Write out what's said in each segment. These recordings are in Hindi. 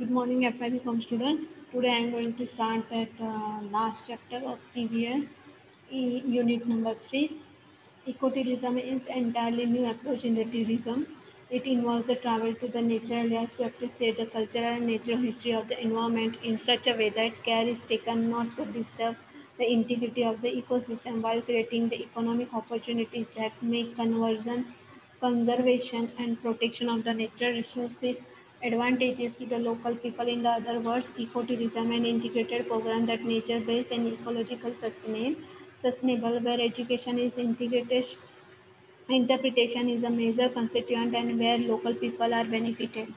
Good morning, FIBCom students. Today I am going to start at uh, last chapter of TVS, e- unit number 3. Ecotourism is entirely new approach in the tourism. It involves the travel to the nature areas to appreciate the cultural and natural history of the environment in such a way that care is taken not to disturb the integrity of the ecosystem while creating the economic opportunities that make conversion conservation and protection of the natural resources advantages to the local people. In the other words, ecotourism an integrated program that nature-based and ecological sustainable, sustainable where education is integrated, interpretation is a major constituent and where local people are benefited.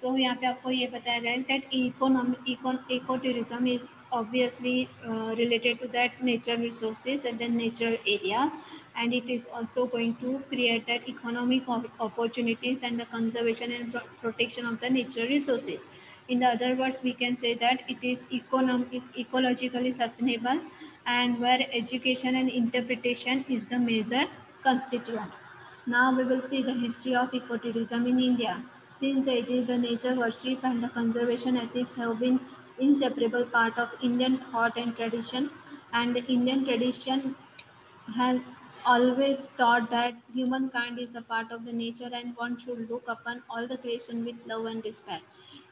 so, यहाँ पे आपको ये बताया गया है economy eco tourism is obviously uh, related to that natural resources and then natural areas and it is also going to create that economic opportunities and the conservation and protection of the natural resources in the other words we can say that it is economic ecologically sustainable and where education and interpretation is the major constituent now we will see the history of ecotourism in india since the ages, the nature worship and the conservation ethics have been inseparable part of Indian thought and tradition. And the Indian tradition has always taught that humankind is a part of the nature and one should look upon all the creation with love and respect.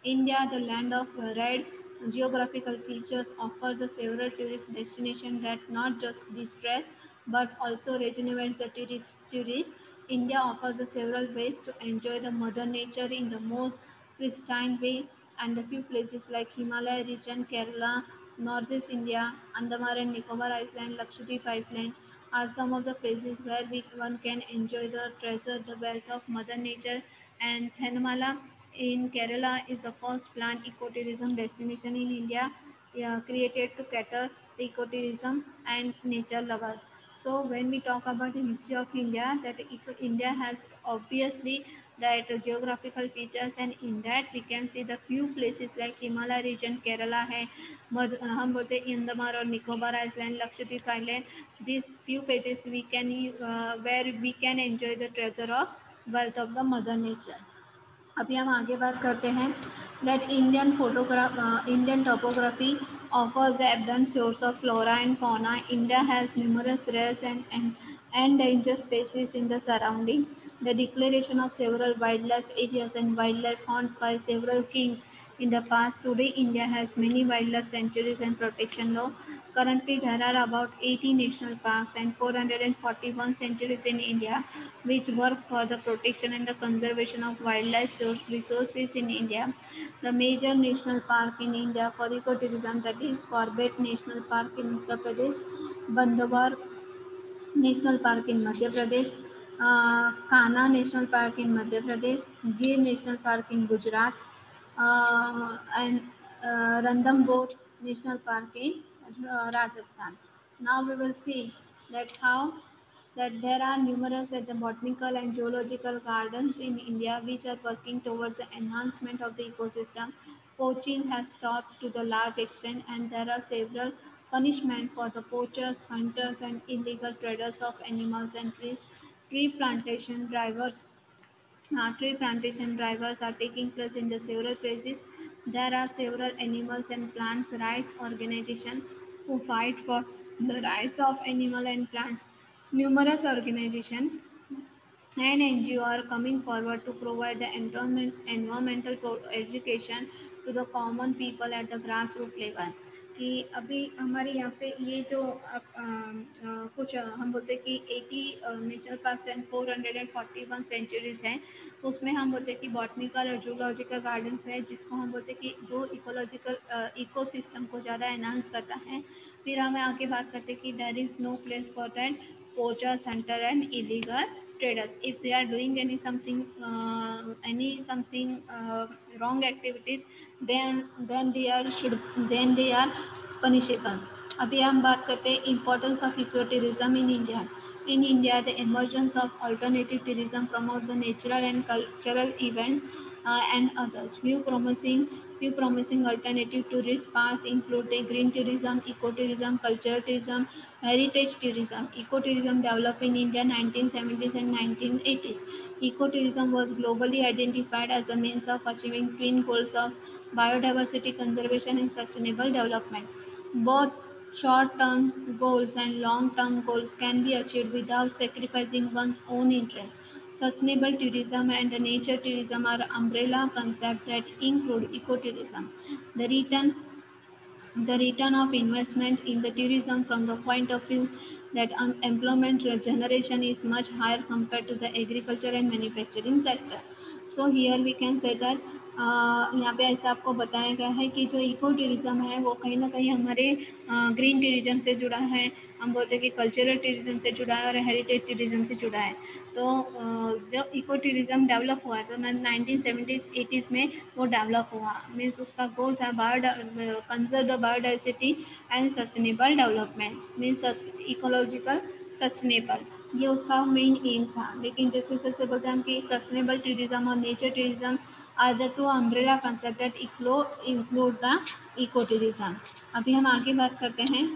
India, the land of red geographical features, offers several tourist destinations that not just distress but also rejuvenate the tourist, tourists India offers several ways to enjoy the mother nature in the most pristine way and a few places like Himalaya region, Kerala, Northeast India, Andaman and Nicobar Island, Lakshadweep Island are some of the places where we, one can enjoy the treasure, the wealth of mother nature and Thenmala in Kerala is the first planned ecotourism destination in India yeah, created to cater the ecotourism and nature lovers. So when we talk about the history of India, that India has obviously that geographical features and in that we can see the few places like Himalaya region, Kerala है हम बोलते हैं और Nicobar Island, Lakshadweep Island. These few places we can uh, where we can enjoy the treasure of wealth of the mother nature. अभी हम आगे बात करते हैं photograph uh, Indian topography offers the abundant source of flora and fauna. India has numerous rare and, and endangered species in the surrounding. The declaration of several wildlife areas and wildlife haunts by several kings in the past. Today, India has many wildlife sanctuaries and protection law. Currently, there are about 80 national parks and 441 sanctuaries in India, which work for the protection and the conservation of wildlife resources in India. The major national park in India for ecotourism that is Corbett National Park in Uttar Pradesh, Bandhavar National Park in Madhya Pradesh, uh, Kana National Park in Madhya Pradesh, Gir National Park in Gujarat, uh, and uh, Ranthambore National Park in uh, Rajasthan. Now we will see that how that there are numerous at the botanical and zoological gardens in India which are working towards the enhancement of the ecosystem. Poaching has stopped to the large extent and there are several punishment for the poachers, hunters and illegal traders of animals and trees. Tree plantation drivers uh, tree plantation drivers are taking place in the several places. There are several animals and plants rights organizations who fight for the rights of animal and plants. Numerous organizations and NGO are coming forward to provide the environment, environmental education to the common people at the grassroots level. कि अभी हमारे यहाँ पे ये जो आ, आ, आ, कुछ हम बोलते हैं कि 80 नेचुरल पार्क एंड 441 सेंचुरीज हैं। तो उसमें हम बोलते हैं कि बॉटनिकल और जूलॉजिकल गार्डन्स है जिसको हम बोलते हैं कि जो इकोलॉजिकल इकोसिस्टम को ज़्यादा एनहांस करता है। फिर हमें आगे बात करते हैं कि there is no place for that and illegal traders. If they are doing any something uh, any something uh, wrong activities then then they are should then they are punishable अभी हम बात करते हैं importance of eco tourism in India in India the emergence of alternative tourism promotes the natural and cultural events uh, and others few promising Few promising alternative tourist paths include the green tourism, ecotourism, cultural tourism, heritage tourism. Ecotourism developed in India 1970s and 1980s. ecotourism was globally identified as a means of achieving twin goals of biodiversity conservation and sustainable development. Both short-term goals and long-term goals can be achieved without sacrificing one's own interests. Sustainable tourism and nature tourism are umbrella concepts that include ecotourism. The return the return of investment in the tourism from the point of view that employment generation is much higher compared to the agriculture and manufacturing sector. So here we can say that यहाँ पे ऐसा आपको बताया गया है कि जो इको टूरिज़्म है, वो कहीं ना कहीं हमारे ग्रीन टूरिज़्म से जुड़ा है। हम बोलते हैं कि कल्चरल टूरिज़्म से जुड़ा है और हेरिटेज टूरिज़्म से जुड़ा है। तो जब इको टूरिज़्म डेवलप हुआ तो नाइनटीन सेवेंटीज एटीज़ में वो डेवलप हुआ। मीन्स उसका गोल था bio conserve biodiversity and sustainable development means ecological sustainable ये उसका मेन एम था। लेकिन जैसे जैसे बोलते हैं कि सस्टेनेबल टूरिज़्म और nature tourism are the two umbrella concept that include the eco tourism अभी हम आगे बात करते हैं।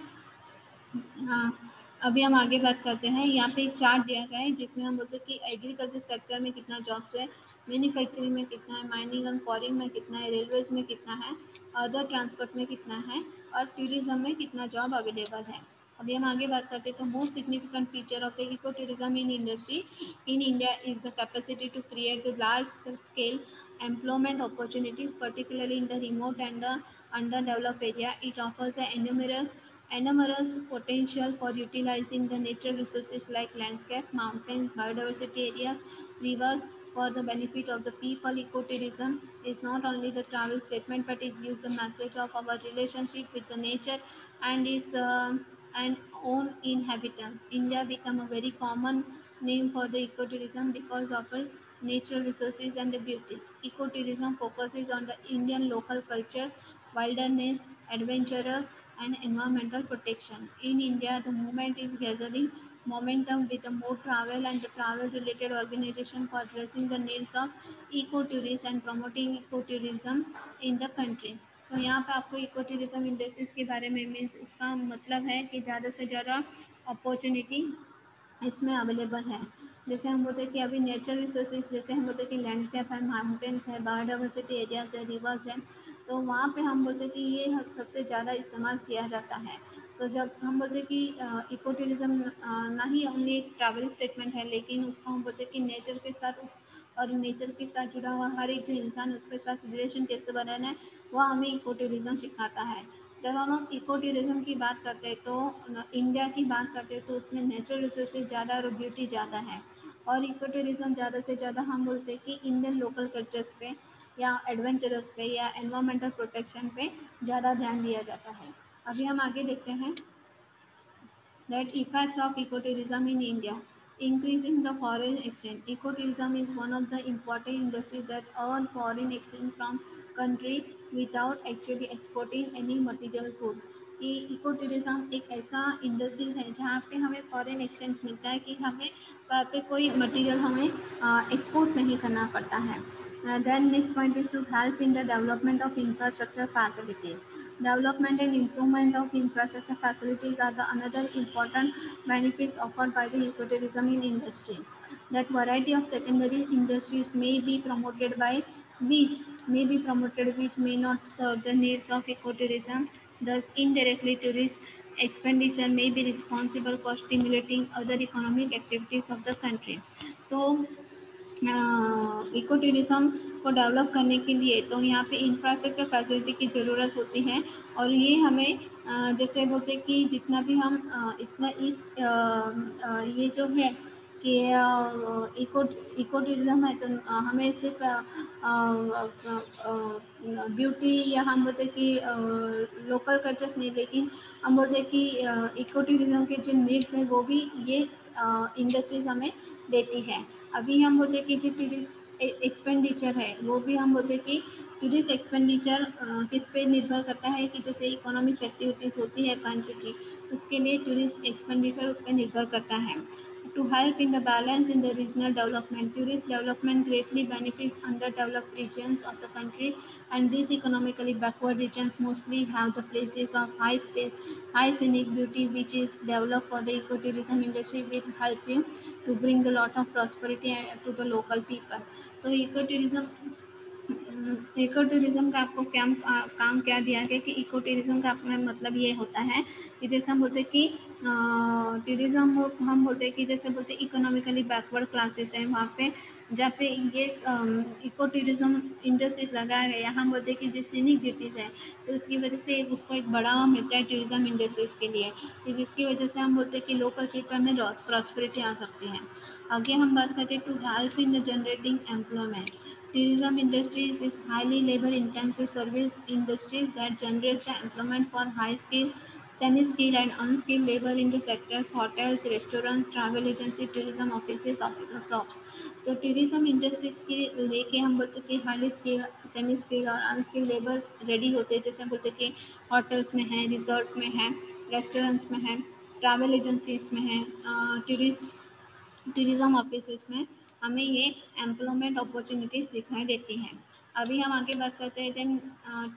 हाँ अभी हम आगे बात करते हैं। यहाँ पे एक चार्ट दिया गया है, जिसमें हम बोलते हैं कि एग्रीकल्चर सेक्टर में कितना जॉब्स है मैन्युफैक्चरिंग में कितना है माइनिंग एंड फॉरिंग में कितना है रेलवेज में कितना है अदर ट्रांसपोर्ट में कितना है, और टूरिज़्म में कितना जॉब अवेलेबल है। अभी हम आगे बात करते हैं तो most significant feature of the eco tourism in industry in India is the capacity to create the large scale employment opportunities, particularly in the remote and the underdeveloped area. It offers the enumerous, enormous potential for utilizing the natural resources like landscape, mountains, biodiversity areas, rivers for the benefit of the people. Ecotourism is not only the travel statement, but it gives the message of our relationship with the nature and its uh, and own inhabitants. India become a very common name for the ecotourism because of its natural resources and the beauties. Ecotourism focuses on the Indian local cultures, wilderness, adventurers, and environmental protection. In India, the movement is gathering momentum with the more travel and the travel related organization for addressing the needs of ecotourism and promoting ecotourism in the country. तो यहाँ पे आपको इको टूरिज़्म इंडस्ट्रीज़ के बारे में मीन्स उसका मतलब है कि ज़्यादा से ज़्यादा अपॉर्चुनिटी इसमें अवेलेबल है जैसे हम बोलते हैं कि अभी नेचुरल रिसोर्सेज जैसे हम बोलते हैं कि लैंडस्केप है माउंटेन्स है बायोडाइवर्सिटी एरियाज़ है रिवर्स है तो वहाँ पे हम बोलते हैं कि ये सबसे ज़्यादा इस्तेमाल किया जाता है। तो जब हम बोलते हैं कि इको टूरिज़्म ना ही ओनली एक ट्रैवल स्टेटमेंट है, लेकिन उसको हम बोलते हैं कि नेचर के साथ उस, और नेचर के साथ जुड़ा हुआ हर एक जो इंसान उसके साथ रिलेशन कैसे बनाना है, वह हमें इको टूरिज़्म सिखाता है। जब हम इको टूरिज़्म की बात करते हैं तो इंडिया की बात करते हैं तो उसमें नेचुरल रिसोर्सेज ज़्यादा और ब्यूटी ज़्यादा है। और इको टूरिज़्म ज़्यादा से ज़्यादा हम बोलते हैं कि इंडियन लोकल कल्चर्स पे या एडवेंचरस पे या एनवायरमेंटल प्रोटेक्शन पे ज़्यादा ध्यान दिया जाता है। अभी हम आगे देखते हैं that effects of eco tourism in India increasing the foreign exchange eco tourism is one of the important industries that earn foreign exchange from country without actually exporting any material goods कि इको टूरिज़म एक ऐसा इंडस्ट्री है जहाँ पे हमें फॉरेन एक्सचेंज मिलता है कि हमें वहाँ पे कोई मटेरियल हमें एक्सपोर्ट नहीं करना पड़ता है। Then next point is to help in the development of infrastructure facilities development and improvement of infrastructure facilities are the another important benefits offer by the eco tourism in industry that variety of secondary industries may be promoted by which may be promoted which may not serve the needs of eco tourism Thus, indirectly tourist expenditure may be responsible for stimulating other economic activities of the country. So, eco tourism को डेवलप करने के लिए तो यहाँ पे इंफ्रास्ट्रक्चर फैसिलिटी की ज़रूरत होती है और ये हमें uh, जैसे बोलते कि जितना भी हम uh, इतना इस ये जो है कि इको इको टूरिज़म है तो हमें सिर्फ़ ब्यूटी या हम बोलते कि लोकल कल्चर्स नहीं, लेकिन हम बोलते कि इको टूरिज़म के जो नीड्स हैं, वो भी ये इंडस्ट्रीज़ हमें देती है। अभी हम बोलते हैं कि जो टूरिस्ट एक्सपेंडिचर है, वो भी हम बोलते हैं कि टूरिस्ट एक्सपेंडिचर किस पे निर्भर करता है कि जैसे इकोनॉमिक एक्टिविटीज़ होती है कंट्री की, उसके लिए टूरिस्ट एक्सपेंडिचर उस पर निर्भर करता है। To help in the balance in the regional development. Tourist development greatly benefits underdeveloped regions of the country and these economically backward regions mostly have the places of high space, high scenic beauty which is developed for the ecotourism industry will help you to bring a lot of prosperity to the local people. So ecotourism eco tourism का आपको क्या काम क्या दिया गया कि इको टूरिज़्म का अपना मतलब ये होता है कि जैसे हम बोलते हैं कि टूरिज़्म हम बोलते हैं कि जैसे बोलते हैं इकोनॉमिकली बैकवर्ड क्लासेस हैं वहाँ पे जहाँ पे ये इको टूरिज़्म इंडस्ट्रीज़ लगाया गया हम बोलते हैं कि जो सीनिक ब्यूटीज है तो उसकी वजह से उसको एक बढ़ावा मिलता है टूरिज़्म इंडस्ट्रीज़ के लिए। तो जिसकी वजह से हम बोलते हैं कि लोकल ट्रिपर में प्रॉस्परिटी आ सकती है। आगे हम बात करते हैं to help in the generating employment Tourism industries is highly labor-intensive service industries that generates the employment for high-skilled, semi-skilled and unskilled labor in the sectors hotels, restaurants, travel agency, tourism offices, officer shops. तो टूरिज़्म इंडस्ट्रीज़ के लेके हम बोलते कि हाईली स्किल सेमी स्किल और अनस्किल लेबर रेडी होते हैं जैसे हम बोलते कि होटल्स में है रिजॉर्ट में है रेस्टोरेंट्स में है ट्रैवल एजेंसीज में है टूरिस्ट टूरिज़्म ऑफ़िस में हमें ये एम्प्लॉयमेंट अपॉर्चुनिटीज़ दिखाई देती हैं अभी हम आगे बात करते हैं then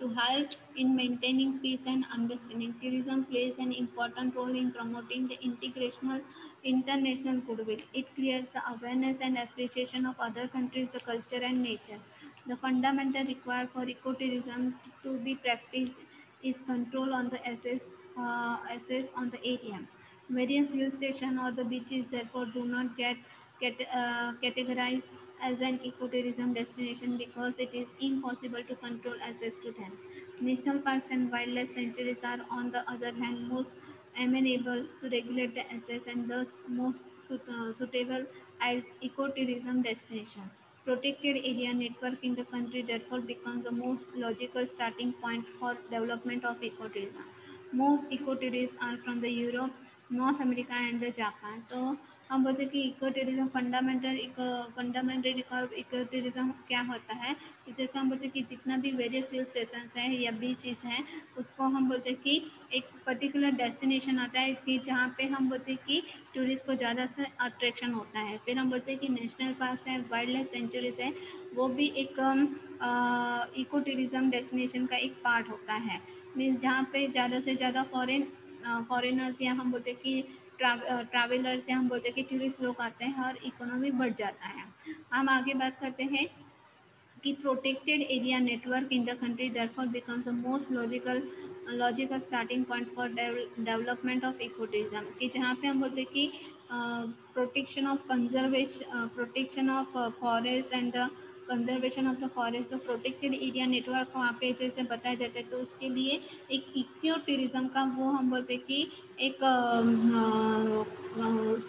to help in maintaining peace and understanding tourism plays an important role in promoting the integrational international goodwill. It creates the awareness and appreciation of other countries, the culture and nature. The fundamental required for ecotourism to be practiced is control on the access, uh, access on the area. Various hill stations or the beaches therefore do not get uh, categorized as an ecotourism destination because it is impossible to control access to them. National parks and wildlife sanctuaries are, on the other hand, most amenable to regulate the access and thus most suit, uh, suitable as ecotourism destination. Protected area network in the country therefore becomes the most logical starting point for development of ecotourism. Most ecotourists are from the Europe, North America and the Japan. So हम बोलते हैं कि eco tourism fundamental fundamental eco tourism क्या होता है? कि जैसे हम बोलते हैं कि जितना भी वेरियस हिल स्टेशन है या बीचेस हैं, उसको हम बोलते हैं कि एक पर्टिकुलर डेस्टिनेशन आता है कि जहाँ पे हम बोलते हैं कि टूरिस्ट को ज़्यादा से अट्रैक्शन होता है। फिर हम बोलते हैं कि नेशनल पार्क है वाइल्ड लाइफ सेंचुरीज है, वो भी एक इको टूरिज़्म डेस्टिनेशन का एक पार्ट होता है। मीन्स जहाँ पे ज़्यादा से ज़्यादा फॉरेन फॉरेनर्स या हम बोलते हैं कि ट्रैवलर से हम बोलते हैं कि टूरिस्ट लोग आते हैं और इकोनॉमी बढ़ जाता है। हम आगे बात करते हैं कि protected area network in the country therefore becomes the most logical logical starting point for development of ecotourism कि जहाँ पे हम बोलते हैं कि protection of conservation protection of forest and conservation of the forest तो प्रोटेक्टेड एरिया नेटवर्क वहाँ पे जैसे बताया जाता है तो उसके लिए एक इक्यो टूरिज़्म का वो हम बोलते कि एक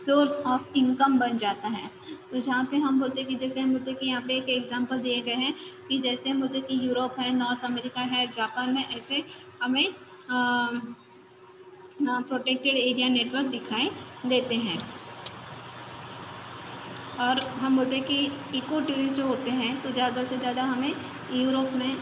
सोर्स ऑफ़ इनकम बन जाता है। तो जहाँ पे हम बोलते कि जैसे हम बोलते हैं कि यहाँ पे एक एग्जांपल दिए गए हैं कि जैसे हम बोलते कि यूरोप है नॉर्थ अमेरिका है जापान में ऐसे हमें प्रोटेक्टेड एरिया नेटवर्क दिखाई देते हैं। और हम बोलते हैं कि इको टूरिस्ट जो होते हैं तो ज़्यादा से ज़्यादा हमें यूरोप में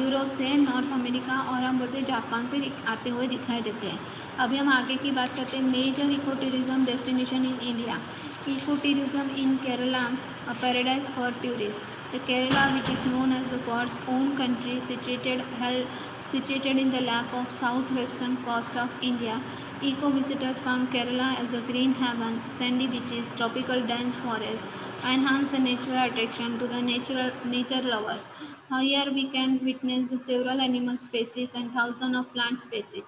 यूरोप से नॉर्थ अमेरिका और हम बोलते हैं जापान से आते हुए दिखाई देते हैं। अभी हम आगे की बात करते हैं major eco tourism destination in India eco tourism in Kerala paradise for tourist the Kerala which is known as the God's own country situated health situated in the lap of southwestern coast of India. Eco visitors found Kerala as a green haven, sandy beaches, tropical dense forests, enhance the natural attraction to the natural nature lovers. Here we can witness the several animal species and thousands of plant species.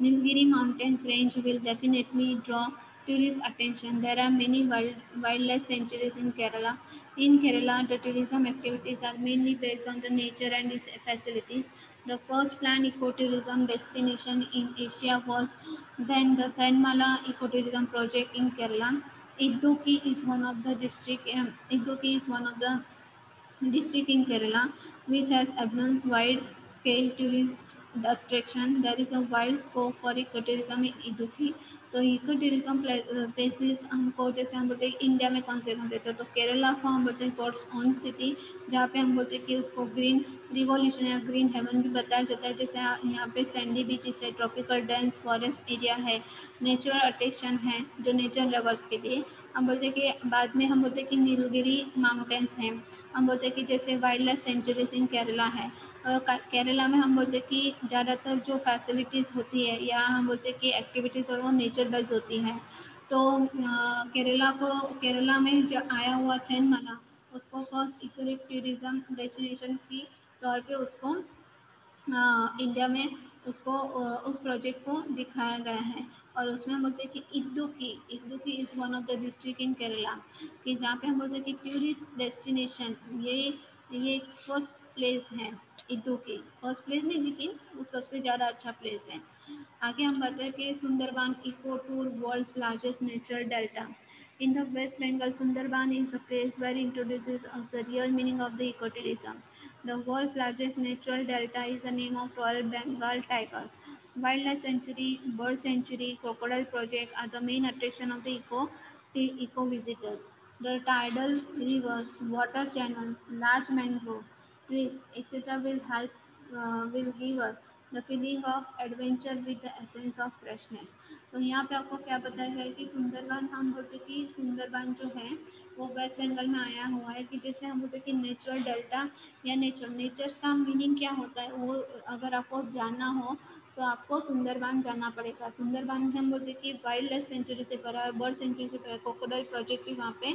Nilgiri mountains range will definitely draw tourist attention. There are many wild, wildlife sanctuaries in Kerala. In Kerala, the tourism activities are mainly based on the nature and its facilities. The first planned ecotourism destination in Asia was then the Thanmala ecotourism project in Kerala. Idukki is one of the district. Um, is one of the district in Kerala which has abundant wide-scale tourist attraction. There is a wide scope for ecotourism in Idukki. तो ये इको टूरिज़्म प्लेसेस हमको जैसे हम बोलते हैं इंडिया में कौन से कौन से तो, तो केरला को हम बोलते हैं गॉड्स ओन सिटी जहाँ पे हम बोलते हैं कि उसको ग्रीन रिवॉल्यूशन या ग्रीन हेवन भी बताया जाता है। जैसे यहाँ पे सैंडी बीचेस है ट्रॉपिकल डेंस फॉरेस्ट एरिया है नेचुरल अट्रैक्शन है जो नेचर लवर्स के लिए। हम बोलते हैं कि बाद में हम बोलते हैं कि नीलगिरी माउंटेन्स हैं। हम बोलते हैं कि जैसे wild life sanctuaries in Kerala है। केरला में हम बोलते कि ज़्यादातर जो फैसिलिटीज़ होती है या हम बोलते कि एक्टिविटीज़ वो नेचर बेस्ड होती हैं। तो केरला को, केरला में जो आया हुआ चैन माना, उसको फ़र्स्ट इकोरिक टूरिज़्म डेस्टिनेशन की तौर पे उसको इंडिया में उसको उस प्रोजेक्ट को दिखाया गया है। और उसमें हम बोलते हैं कि Idukki Idukki is one of the district in Kerala कि जहाँ पे हम बोलते हैं कि टूरिस्ट डेस्टिनेशन ये ये फ़र्स्ट प्लेस है इद्दू के। फ़र्स्ट प्लेस नहीं, लेकिन वो सबसे ज़्यादा अच्छा प्लेस है। आगे हम बताते हैं कि Sundarban eco tour world largest natural delta in the West Bengal Sundarban is the place where introduce the real meaning of the eco tourism the world largest natural delta is the name of world Bengal tigers wildlife sanctuary bird sanctuary crocodile project are the main attraction of the eco eco visitors the tidal rivers water channel large mangrove trees, etc. will help, uh, will give us the feeling of adventure with the essence of freshness. तो यहाँ पे आपको क्या पता है कि सुंदरबन हम बोलते कि सुंदरबन जो है वो वेस्ट बंगाल में आया हुआ है कि जैसे हम बोलते कि नेचुरल डेल्टा या नेचुरल नेचर का मीनिंग क्या होता है वो अगर आपको जानना हो तो आपको सुंदरबान जाना पड़ेगा। सुंदरबान में हम बोलते कि वाइल्ड लाइफ सेंचुरी से भरा है बर्ड सेंचुरी से भरा है कोकोडल प्रोजेक्ट भी वहाँ पे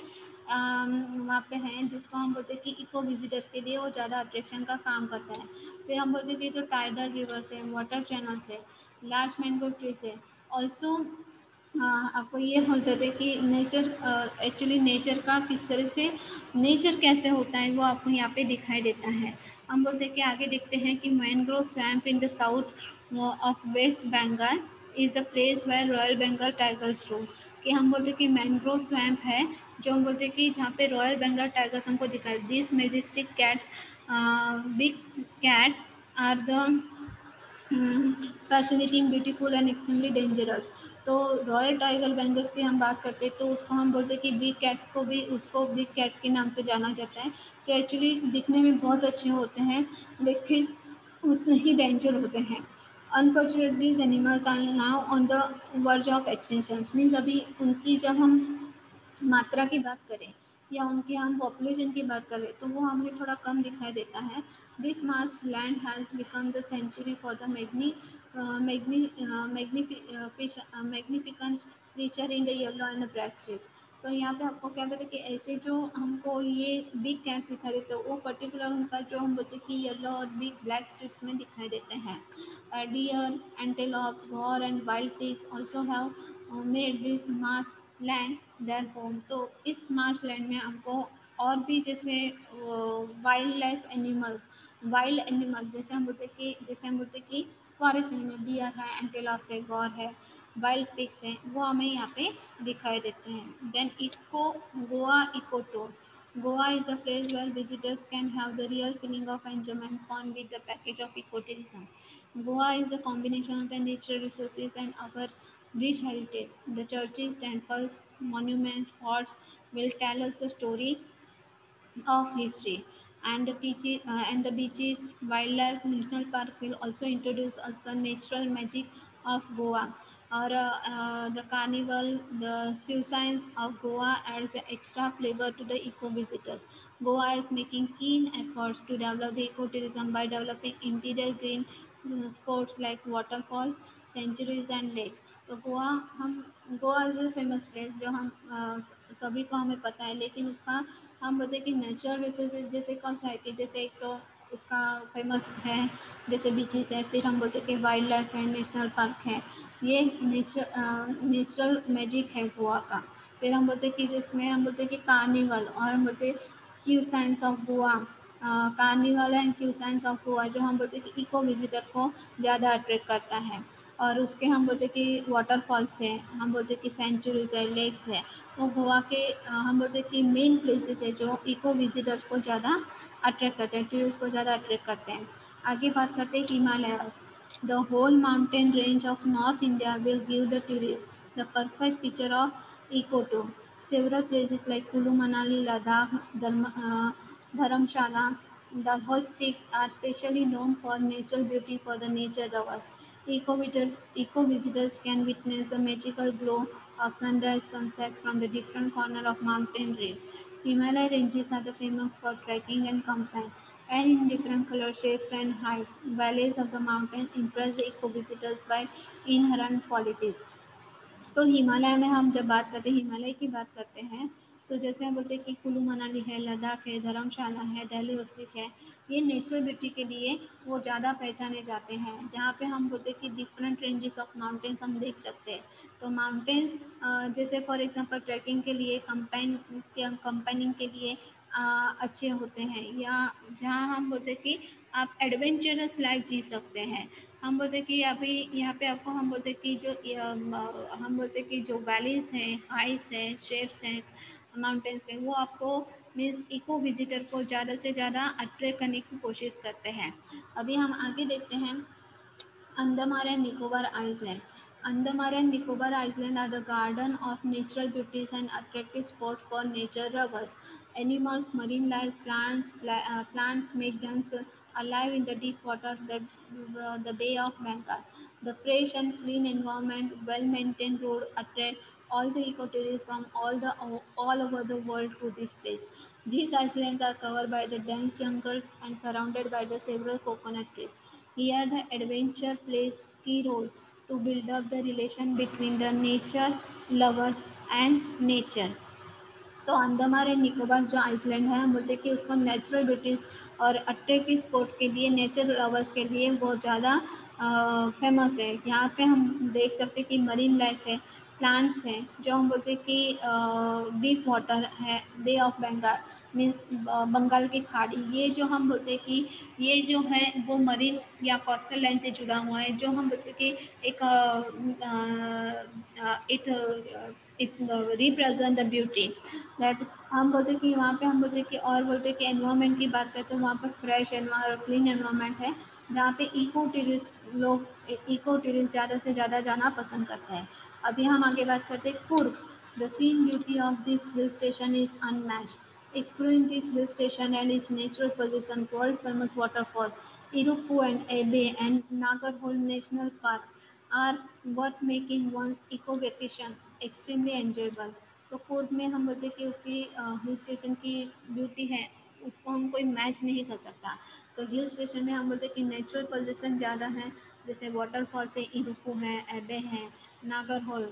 वहाँ पे हैं, जिसको हम बोलते हैं कि इको विजिटर्स के लिए वो ज़्यादा अट्रैक्शन का काम करता है। फिर हम बोलते हैं कि जो टाइडल रिवर्स है वाटर चैनल्स है लार्ज मैंगो ट्रीज है ऑल्सो आपको ये बोलते थे कि नेचर एक्चुअली नेचर का किस तरह से नेचर कैसे होता है वो आपको यहाँ पे दिखाई देता है। हम बोलते हैं कि आगे देखते हैं कि mangrove swamp in the south of West Bengal is the place where royal Bengal tigers row कि हम बोलते कि मैनग्रोव स्वैम्प है, जो हम बोलते कि जहाँ पे रॉयल बंगाल टाइगर्स हमको दिखाई this majestic cats big cats are the fascinating beautiful and extremely dangerous तो रॉयल टाइगर बेंगल्स की हम बात करते हैं तो उसको हम बोलते हैं कि बिग कैट को भी, उसको बिग कैट के नाम से जाना जाता है। तो एक्चुअली दिखने में बहुत अच्छे होते हैं, लेकिन उतने ही डेंजर होते हैं। Unfortunately animals are now on the verge of extension means अभी उनकी जब हम मात्रा की बात करें, या उनकी हम पॉपुलेशन की बात करें तो वो हमें थोड़ा कम दिखाई देता है। This marsh land has become the century for the मैग्नी magnificent creature in the yellow and black strips तो यहाँ पे आपको क्या पता कि ऐसे जो हमको ये बिग कैट दिखाई देते हैं, वो पर्टिकुलर उनका जो हम बोलते हैं कि येलो और बिग ब्लैक स्ट्रिप्स में दिखाई देते हैं। Deer antelopes gaur and wild pigs also have made this marsh land their home तो इस मार्श लैंड में हमको और भी जैसे wild life animals wild animals जैसे हम बोलते कि, जैसे हम बोलते कि फॉरेस्ट एनिमल डियर है एंटेलॉप्स है गौर है वाइल्ड पिक्स हैं वो हमें यहाँ पे दिखाई देते हैं। Then eco Goa eco tour. Goa is the place where visitors can have the real feeling of enjoyment on with the package of eco tourism Goa is the combination of the natural resources and our rich heritage the churches temples monument forts will tell us the story of history and the beaches uh, and the beaches wildlife national park will also introduce us the natural magic of goa. Or uh, uh, the carnival, the science of Goa adds the extra flavor to the eco visitors. Goa is making keen efforts to develop the ecotourism by developing interior green sports like waterfalls, sanctuaries and lakes. तो गोवा हम Goa is a famous place जो हम आ, सभी को हमें पता है लेकिन उसका हम बोलते कि नेचुरल रिसोर्सेज जैसे कौन सा है कि जैसे एक तो उसका फ़ेमस है जैसे बीचेस है फिर हम बोलते कि वाइल्ड लाइफ है नेशनल पार्क है ये नेचर नेचुरल मैजिक है गोवा का। फिर हम बोलते कि जिसमें हम बोलते कि कार्निवल और हम बोलते cuisines of Goa carnival and cuisines of Goa जो हम बोलते कि इको विजिटर को ज़्यादा अट्रैक्ट करता है। और उसके हम बोलते कि वाटरफॉल्स हैं, हम बोलते कि सेंचुरीज है लेक्स है। वो गोवा के हम बोलते कि मेन प्लेसेस है जो इको विजिटर्स को ज़्यादा अट्रैक्ट करते हैं टूरिस्ट को ज़्यादा अट्रैक्ट करते हैं। आगे बात करते हैं Himalayas The whole mountain range of North India will give the tourist the perfect picture of ecotourism. Several places like Kulu Manali, Ladakh, uh, Dharamshala, the are specially known for natural beauty for the nature lovers. Eco visitors, eco visitors can witness the magical glow of sunrise sunset from the different corner of mountain range. Himalaya ranges are the famous for trekking and camping. And in different color shapes and heights. Valleys of the mountain impress the eco visitors by inherent qualities. तो हिमालय में हम जब बात करते हैं हिमालय की बात करते हैं तो जैसे हम बोलते हैं कि कुल्लू मनाली है, लद्दाख है, धर्मशाला है, दिल्ली वस्तिक है, ये नेचुरल ब्यूटी के लिए वो ज़्यादा पहचाने जाते हैं जहाँ पे हम बोलते हैं कि डिफरेंट रेंजेस ऑफ़ माउंटेन्स हम देख सकते हैं तो माउंटेन्स जैसे फॉर एग्जांपल ट्रैकिंग के लिए कंपाइन कंपाइनिंग के लिए अच्छे होते हैं। या जहाँ हम बोलते हैं कि आप एडवेंचरस लाइफ जी सकते हैं। हम बोलते कि अभी यहाँ पे आपको हम बोलते कि जो हम बोलते कि जो वैलीज हैं हाइट्स हैं शेप्स हैं माउंटेन्स हैं, वो आपको मीन्स इको विजिटर को ज़्यादा से ज़्यादा अट्रैक्ट करने की कोशिश करते हैं। अभी हम आगे देखते हैं Andaman and Nicobar Island. Andaman and Nicobar Island are the garden of natural beauties and attractive spot for nature animals, marine life, plants, uh, plants make themselves alive in the deep water, the, uh, the Bay of Bengal. The fresh and clean environment, well-maintained road attract all the ecotourists from all, the, all over the world to this place. These islands are covered by the dense jungles and surrounded by the several coconut trees. Here the adventure plays key role to build up the relation between the nature lovers and nature. तो अंदमान एंड निकोबार जो आइसलैंड है, हम बोलते कि उसको नेचुरल ब्यूटीज और अट्रैक्टिव स्पोर्ट के लिए नेचर लवर्स के लिए बहुत ज़्यादा फ़ेमस है। यहाँ पे हम देख सकते कि मरीन लाइफ है प्लांट्स हैं, जो हम बोलते कि डीप वाटर है Bay of Bengal means Bengal की खाड़ी। ये जो हम बोलते हैं कि, ये जो है, वो मरीन या कोस्टल लाइन से जुड़ा हुआ है, जो हम बोलते कि एक it represent the beauty that हम बोलते कि वहाँ पे हम बोलते कि और बोलते कि एनवायरनमेंट की बात करें तो वहाँ पर फ्रेश एनवायर क्लीन एनवायरनमेंट है जहाँ पे इको टूरिस्ट लोग इको टूरिस्ट ज़्यादा से ज़्यादा जाना पसंद करते हैं। अभी हम आगे बात करते हैं Coorg the scene beauty of this hill station is unmatched Exploring this hill station and its natural position, world famous waterfall, Irupu and Abe and Nagarhole National Park are worth making one's eco vacation extremely enjoyable. तो कोर्ट में हम बोलते कि उसकी हिल स्टेशन की ब्यूटी है उसको हम कोई मैच नहीं कर सकता तो हिल स्टेशन में हम बोलते कि नेचुरल पोजिशन ज़्यादा है जैसे वाटरफॉल से इरुपू है एबे है नागर हॉल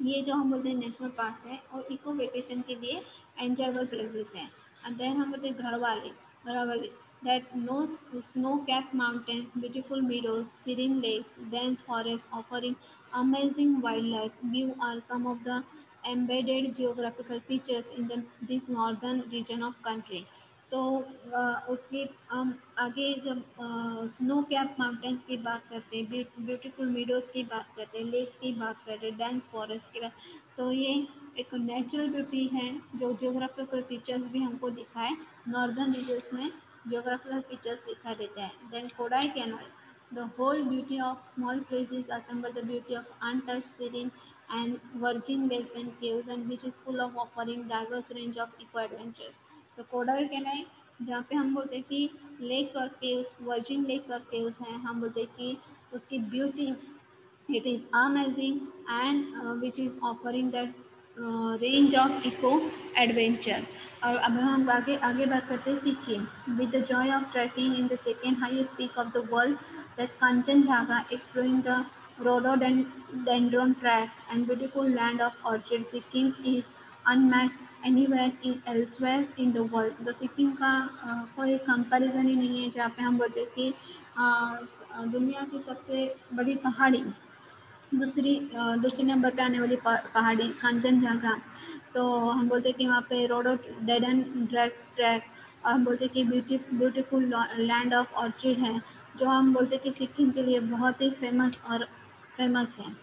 ये जो हम बोलते हैं नेशनल पार्क है और इको वेकेशन के लिए एंजॉयबल प्लेसेस हैं एंड देन हम बोलते हैं घर वाले घर वाले that no snow-capped mountains, beautiful meadows, serene lakes, dense forests offering amazing wildlife view are some of the embedded geographical features in the, this northern region of country. तो उसके हम आगे जब स्नो कैप माउंटेन्स की बात करते हैं ब्यूटीफुल मीडोज की बात करते हैं लेक्स की बात करते हैं डेंस फॉरेस्ट की बात तो ये एक नेचुरल ब्यूटी है जो जियोग्राफिकल फीचर्स भी हमको दिखाए नॉर्दर्न रीजन्स में geographical features दिखा देते हैं then Kodai Canal the whole beauty of small places assemble the beauty of untouched serene and virgin lakes and caves and which is full of offering diverse range of eco adventures तो कोडाई कैनाल जहाँ पे हम बोलते हैं कि लेक्स और केव्स वर्जिन लेक्स और केव्स हैं हम बोलते हैं कि उसकी beauty it is amazing and uh, which is offering that uh, range of eco adventure और अब हम आगे आगे बात करते हैं Sikkim with the joy of trekking in the second highest peak of the world that Kanchenjunga exploring the rhododendron track and beautiful land of orchid sikkim is unmatched anywhere in elsewhere in the world. तो सिक्किम का uh, कोई कंपैरिजन ही नहीं है जहाँ पे हम बोलते कि uh, दुनिया की सबसे बड़ी पहाड़ी दूसरी uh, दूसरे नंबर पे आने वाली पहाड़ी कंचनजंगा तो हम बोलते हैं कि वहाँ पे रोडो डेडन ट्रैक ट्रैक और हम बोलते हैं कि beauty beautiful land of orchid है जो हम बोलते हैं कि सिक्किम के लिए बहुत ही फ़ेमस और फ़ेमस है।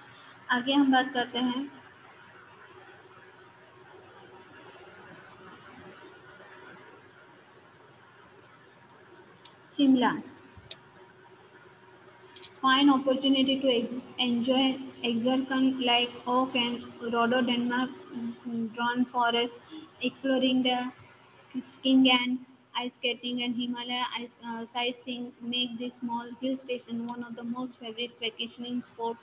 आगे हम बात करते हैं। Shimla. Fine opportunity to enjoy excursion like oak and rhododendron forest exploring the skiing and ice skating and Himalaya ice, uh, sightseeing make this small hill station one of the most favorite vacationing spot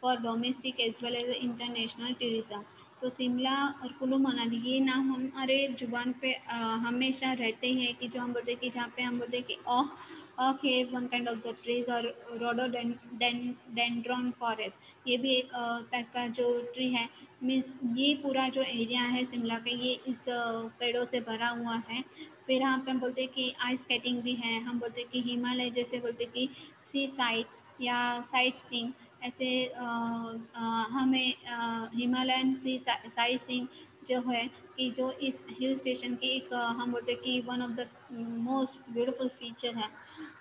for domestic as well as international tourism. तो शिमला और कुल्लू मनाली ये नाम हमारे ज़ुबान पे आ, हमेशा रहते हैं कि जो हम बोलते हैं कि जहाँ पे हम बोलते हैं कि ऑफ़ ऑफ़ है one kind of the trees और रोडोडेंड्रॉन फॉरेस्ट ये भी एक टाइप का जो ट्री है मीन्स ये पूरा जो एरिया है शिमला का ये इस पेड़ों से भरा हुआ है फिर यहाँ पे हम बोलते हैं कि आइस स्केटिंग भी है हम बोलते हैं कि हिमालय जैसे बोलते हैं कि सी साइट या साइट सीइंग ऐसे आ, आ, हमें हिमालयन सी साइट सीइंग जो है कि जो इस हिल स्टेशन की एक हम बोलते हैं कि one of the most beautiful feature है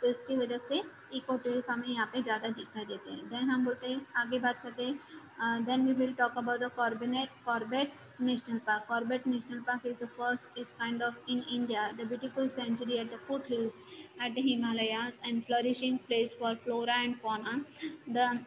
तो इसकी वजह से इको टूरिस्ट हमें यहाँ पे ज़्यादा दिखाई देते हैं। देन हम बोलते हैं आगे बात करते हैं then we will talk about the कॉर्बेनेट Corbett National Park. Corbett National Park is the first its kind of in India. The beautiful sanctuary at the foothills at the Himalayas and flourishing place for flora and fauna. The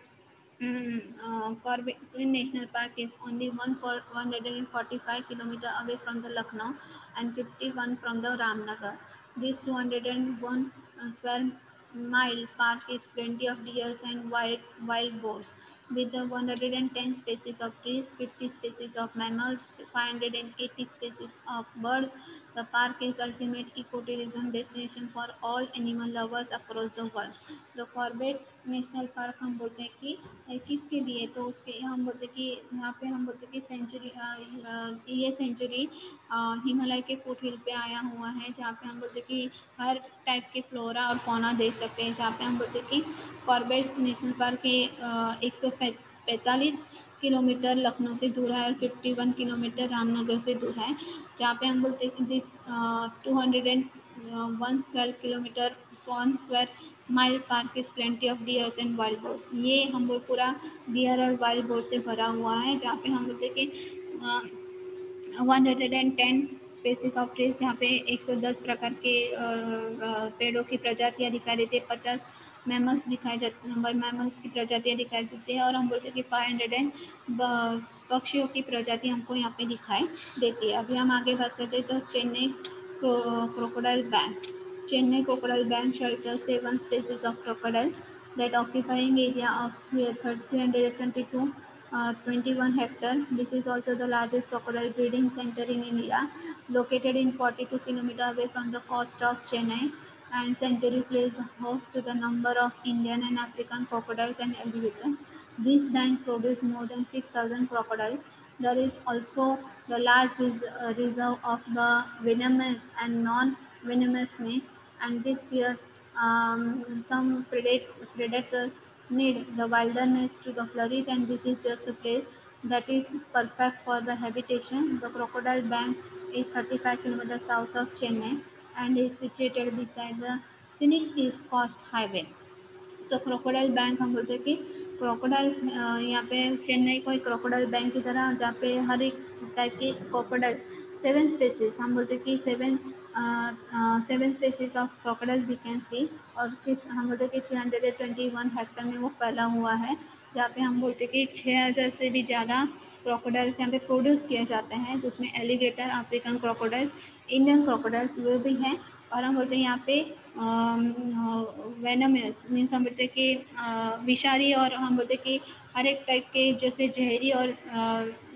Mm, uh, Corbett National Park is only one for 145 km away from the Lucknow and 51 from the Ramnagar. This 201 uh, square mile park is plenty of deer and wild wild boars with the 110 species of trees, 50 species of mammals, 580 species of birds. The park is ultimate ecotourism destination for all animal lovers across the world. The Corbett National Park हम बोलते हैं कि किसके लिए तो उसके, हम बोलते हैं कि, यहाँ पे हम बोलते हैं कि सेंचुरी ये सेंचुरी हिमालय के फुट हिल पे आया हुआ है, जहाँ पे हम बोलते हैं कि हर टाइप के फ्लोरा और फोना देख सकते हैं जहाँ पे हम बोलते हैं कि कॉर्बेट नेशनल पार्क के एक सौ पैंतालीस किलोमीटर लखनऊ से दूर है और फिफ्टी वन किलोमीटर रामनगर से दूर है। जहाँ पे हम बोलते हैं this two hundred and one square kilometre one square mile park is plenty of deers and wild birds ये हम लोग पूरा डियर और वाइल्ड बोर्ड से भरा हुआ है, जहाँ पे हम बोलते कि one hundred and ten species of trees जहाँ पे 110 प्रकार के पेड़ों की प्रजातियाँ दिखाई देती है पचास मैमल्स दिखाई जाते नंबर मैमल्स की प्रजातियाँ दिखाई देती है और हम बोलते हैं कि फाइव हंड्रेड एंड पक्षियों की प्रजाति हमको यहाँ पे दिखाई देती है। अभी हम आगे बात करते हैं तो Chennai crocodile bank Chennai crocodile bank shelter seven species of crocodile that occupying area of three hundred twenty two twenty one hectare this is also the largest crocodile breeding centre in India located in forty two kilometre away from the coast of Chennai And Century plays host to the number of Indian and African crocodiles and alligators. This bank produces more than 6,000 crocodiles. There is also the large reserve of the venomous and non-venomous snakes, and this fears um, some predat- predators need the wilderness to flourish, and this is just a place that is perfect for the habitation. The crocodile bank is 35 kilometers south of Chennai and is situated beside the scenic East Coast Highway. तो क्रोकोडाइल बैंक हम बोलते हैं कि क्रोकोडाइल यहाँ पे चेन्नई को एक क्रोकोडाइल बैंक की तरह, जहाँ पे हर एक टाइप की क्रोकोडाइल सेवन स्पेसिस हम बोलते हैं कि seven seven species of crocodile we can see और किस, हम बोलते हैं कि three hundred and twenty one hectare में वो फैला हुआ है, जहाँ पे हम बोलते हैं कि छः हज़ार से भी ज़्यादा क्रोकोडाइल्स यहाँ पे प्रोड्यूस किए जाते हैं, जिसमें alligator African crocodiles Indian crocodiles वो भी हैं, और हम बोलते हैं यहाँ पे वेनमस मीन्स हम बोलते हैं कि विषारी और हम बोलते हैं कि हर एक टाइप के जैसे जहरी और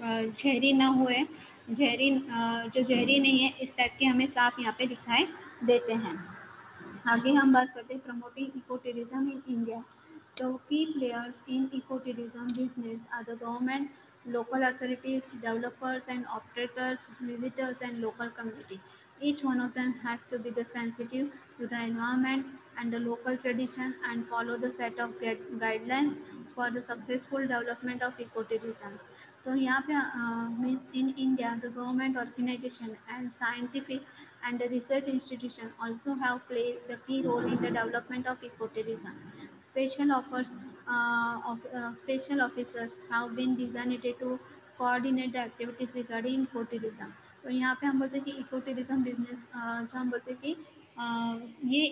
जहरी ना हुए, जहरी जो जहरी नहीं है, इस टाइप के हमें सांप यहाँ पे दिखाई देते हैं। आगे हम बात करते हैं promoting eco tourism in India तो key players in eco tourism business are the government local authorities, developers and operators, visitors and local community. Each one of them has to be the sensitive to the environment and the local tradition and follow the set of guidelines for the successful development of ecotourism. So यहाँ पे means in India the government organization and scientific and the research institution also have played the key role in the development of ecotourism. Special offers uh, of, uh, special officers have been designated to coordinate the activities regarding ecotourism. तो यहाँ पे हम बोलते हैं कि इको टूरिज़्म बिज़नेस जो हम बोलते हैं कि ये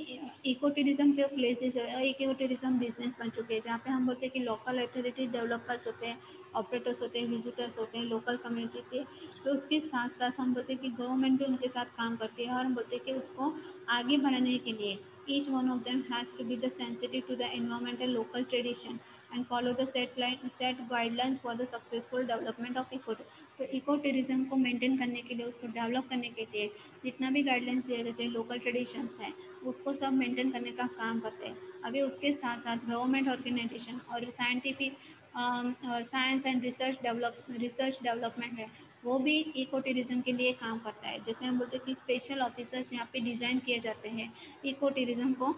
इको टूरिज़्म के प्लेसेस है इको टूरिज़्म बिज़नेस बन चुके हैं जहाँ पे हम बोलते हैं कि लोकल अथॉरिटी डेवलपर्स होते हैं ऑपरेटर्स होते हैं विजिटर्स होते हैं लोकल कम्युनिटी के तो उसके साथ साथ हम बोलते हैं कि गवर्नमेंट भी उनके साथ काम करती है और हम बोलते हैं कि उसको आगे बढ़ाने के लिए each one of them has to be the sensitive to the environmental local tradition and follow the set line set guidelines for the successful development of eco तो इको टूरिज़्म को मेंटेन करने के लिए उसको डेवलप करने के लिए जितना भी गाइडलाइंस दिए जाते हैं लोकल ट्रेडिशंस हैं उसको सब मेंटेन करने का काम करते हैं अभी उसके साथ साथ गवर्नमेंट ऑर्गेनाइजेशन और scientific science and research develop research development है वो भी इको टूरिज़्म के लिए काम करता है। जैसे हम बोलते हैं कि स्पेशल ऑफिसर्स यहाँ पे डिज़ाइन किए जाते हैं इको टूरिज़्म को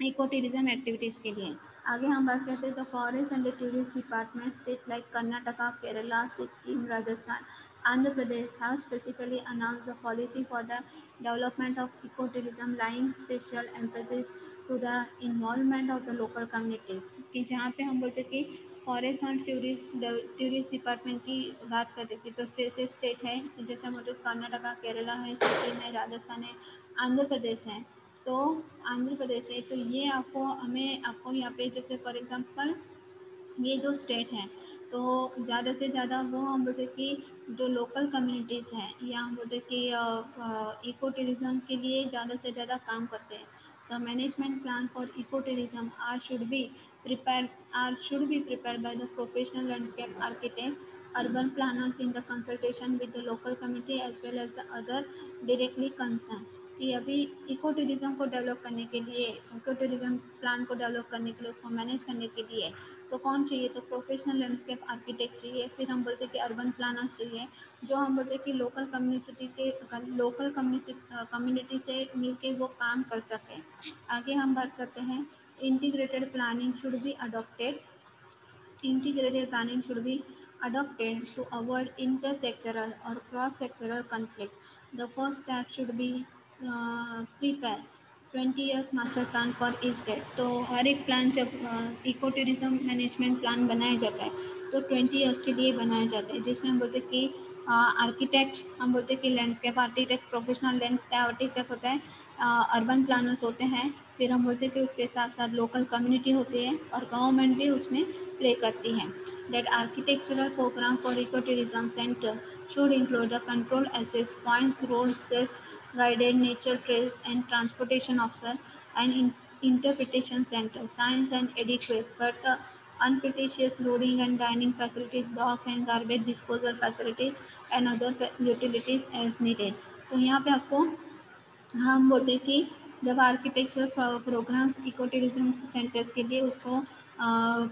इको टूरिज़्म एक्टिविटीज़ के लिए। आगे हम बात करते हैं तो forest and tourist department state like Karnataka Kerala Sikkim Rajasthan Andhra Pradesh how specifically announce the policy for the development of eco tourism line special emphasis to the involvement of the local communities कि जहाँ पे हम बोलते हैं कि फॉरेस्ट टूरिस्ट टूरिस्ट डिपार्टमेंट की बात कर रही थी तो स्टेट से स्टेट है, जैसे बोलते कर्नाटका, केरला है सिक्किम है, राजस्थान है, आंध्र प्रदेश है तो आंध्र प्रदेश है तो ये आपको, हमें आपको यहाँ पे जैसे फॉर एग्जांपल ये जो स्टेट है तो ज़्यादा से ज़्यादा वो हम बोलते कि जो लोकल कम्युनिटीज़ हैं, या हम बोलते कि इको टूरिज़्म के लिए ज़्यादा से ज़्यादा काम करते हैं the management plan for eco tourism are should be prepare are should be prepare by the professional landscape architect urban planners in the consultation with the local committee as well as the other directly concern कि अभी इको टूरिज़्म को डेवलप करने के लिए इको टूरिज़्म प्लान को डेवलप करने के लिए, उसको मैनेज करने के लिए तो कौन चाहिए? तो प्रोफेशनल लैंडस्केप आर्किटेक्ट चाहिए, फिर हम बोलते कि अर्बन प्लानर्स चाहिए, जो हम बोलते कि लोकल कम्युनिटी के लोकल कम्युनिटी से मिलके वो काम कर सकें। आगे हम बात करते हैं integrated planning should be adopted integrated planning should be adopted to avoid intersectoral or cross-sectoral conflict. The first step should be prepare twenty years master plan for each state तो हर एक प्लान जब इको टूरिज़्म मैनेजमेंट प्लान बनाया जाता है तो ट्वेंटी ईयर्स के लिए बनाया जाता है, जिसमें हम बोलते हैं कि आर्किटेक्ट हम बोलते हैं कि landscape architect professional landscape architect होता है अर्बन प्लानर्स होते हैं फिर हम बोलते हैं कि उसके साथ साथ लोकल कम्युनिटी होती है और गवर्नमेंट भी उसमें प्ले करती है। That architectural programme for eco tourism centre should include the control access points road safe guided nature trails and transportation officer and interpretation centre signs and adequate for the unpretentious lodging and dining facilities box and garbage disposal facilities and other utilities as needed तो यहाँ पे आपको हम बोलते हैं कि जब architecture programmes eco tourism centres के लिए उसको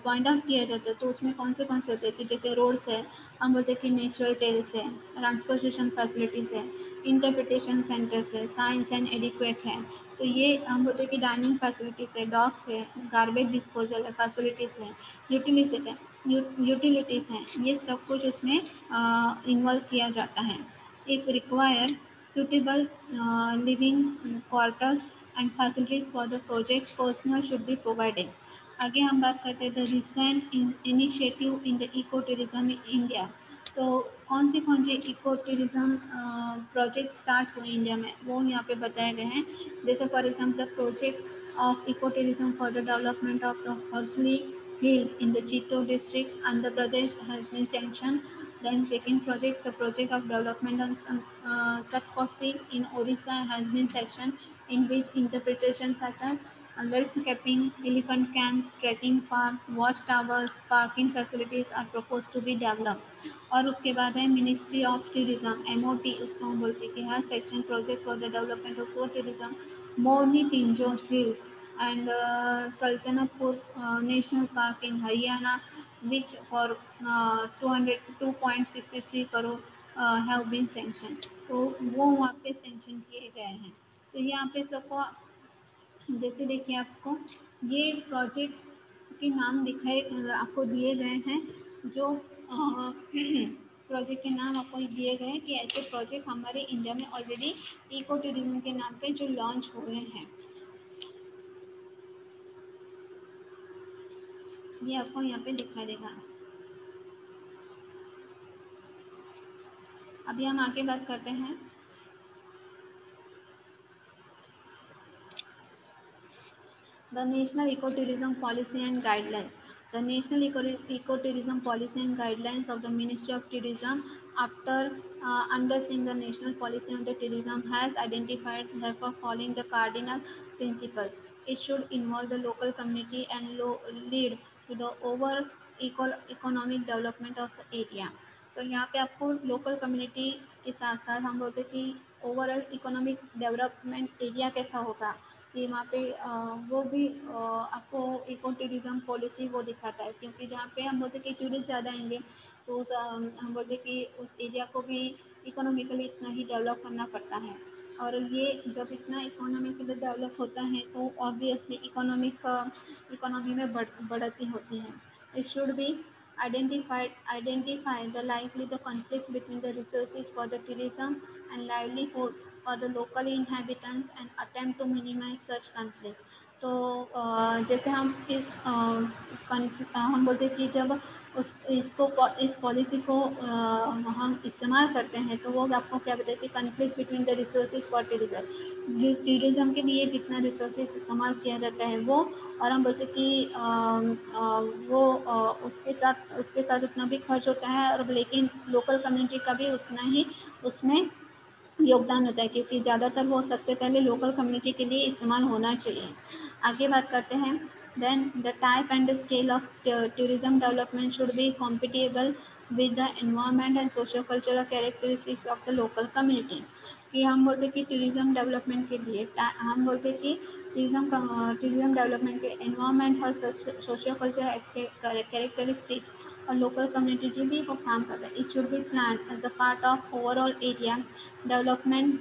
पॉइंट आउट किया जाता है तो उसमें कौन से कौन से होते कि जैसे रोड्स है हम बोलते हैं कि नेचुरल टेल्स है ट्रांसपोर्टेशन फैसिलिटीज़ है इंटरप्रिटेशन सेंटर्स है साइंस एंड एडिक्वेट है तो ये हम बोलते हैं कि डाइनिंग फैसिलिटीज़ है डॉग्स है गार्बेज डिस्पोजल है फैसिलिटीज़ है यूटिलिटीज है यूटिलिटीज़ हैं ये सब कुछ उसमें इन्वॉल्व किया जाता है। If require uh, living quarters and facilities for the project personnel should be provided. आगे हम बात करते हैं the recent initiative in the eco tourism in India तो कौन से कौन से इको टूरिज़्म प्रोजेक्ट स्टार्ट हुए इंडिया में? वो यहाँ पे बताए गए हैं। जैसे for example the project of eco tourism for the development of the Horsley Hill in the Chittoor district Andhra Pradesh has been sanction project, the project of development on uh, Satkosi in Orissa has been sanctioned. in which interpretations such as landscaping elephant camps, trekking park watch towers parking facilities are proposed to be developed. और उसके बाद है ministry of tourism M O T उसको हम बोलते हैं कि हर sanction project for the development of for tourism Morni Pinjore Hills and uh, Sultanpur National Park in Haryana which for two hundred two point sixty three crore have वो वहाँ पे सेंक्शन किए गए हैं। तो यहाँ पे सबको, जैसे देखिए आपको, ये प्रोजेक्ट के नाम दिखाए, आपको दिए गए हैं, जो प्रोजेक्ट के नाम आपको दिए गए हैं कि ऐसे प्रोजेक्ट हमारे इंडिया में ऑलरेडी इको टूरिज़्म के नाम पे जो लॉन्च हुए हैं। ये आपको यहाँ पे दिखा देगा। अभी हम आगे बात करते हैं। The National Ecotourism Policy and Guidelines. The National Ecotourism Policy and Guidelines of the Ministry of Tourism after uh, understanding the national policy on the tourism has identified therefore following the cardinal principles. It should involve the local community and lead to the over economic development of the area. तो यहाँ पे आपको लोकल कम्युनिटी के साथ साथ हम बोलते हैं कि ओवरऑल इकोनॉमिक डेवलपमेंट एरिया कैसा होगा कि वहाँ पे वो भी आपको इको टूरिज़म पॉलिसी वो दिखाता है। क्योंकि जहाँ पे हम बोलते हैं कि टूरिस्ट ज़्यादा आएँगे तो उस हम बोलते हैं कि उस एरिया को भी इकोनॉमिकली इतना ही डेवलप करना पड़ता है। और ये जब इतना इकोनॉमिकली डेवलप होता है तो ऑब्वियसली इकोनॉमिक इकोनॉमी में बढ़, बढ़ती होती है। It should be identified, identify the likely the conflicts between the resources for the tourism and livelihood for the local inhabitants and attempt to minimize such conflict. तो जैसे हम इस हम बोलते हैं कि जब उस, इसको इस पॉलिसी को हम इस्तेमाल करते हैं तो वो आपको क्या बताते हैं conflict between the resources for tourism tourism के लिए जितना रिसोर्सेज इस्तेमाल किया जाता है वो, और हम बोलते कि वो उसके साथ उसके साथ उतना भी खर्च होता है, और लेकिन लोकल कम्युनिटी का भी उतना ही उसमें योगदान होता है, क्योंकि ज़्यादातर वो सबसे पहले लोकल कम्युनिटी के लिए इस्तेमाल होना चाहिए। आगे बात करते हैं। Then the type and scale of tourism development should be compatible with the environment and socio cultural characteristics of the local community कि हम बोलते कि टूरिज़्म डेवलपमेंट के लिए हम बोलते कि टूरिज़्म टूरिज़्म डेवलपमेंट के एनवायरमेंट और socio cultural characteristics a local community relief of harm cover. It should be planned as a part of overall area development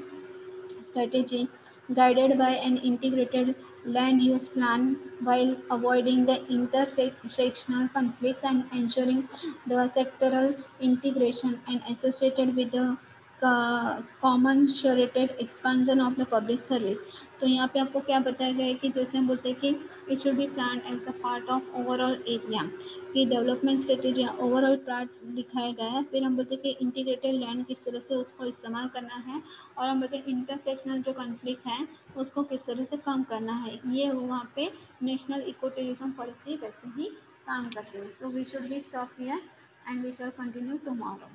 strategy guided by an integrated land use plan while avoiding the intersectional conflicts and ensuring the sectoral integration and associated with the common shorted expansion of the public service तो यहाँ पे आपको क्या बताया गया है कि जैसे हम बोलते हैं कि it should be plan as a part of overall area की डेवलपमेंट स्ट्रेटेजी ओवरऑल प्लाट दिखाया गया है। फिर हम बोलते हैं कि इंटीग्रेटेड लैंड किस तरह से उसको इस्तेमाल करना है और हम बोलते हैं इंटरसेक्शनल जो कॉन्फ्लिक्ट है, उसको किस तरह से कम करना है। ये वहाँ पे नेशनल इको टूरिज़्म पॉलिसी वैसे ही काम करते हैं। So we should be stop here and we shall continue tomorrow